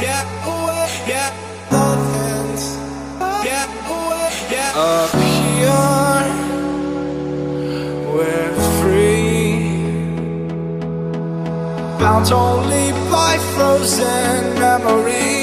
Yeah, yeah. Up here, we're free, bound only by frozen memories.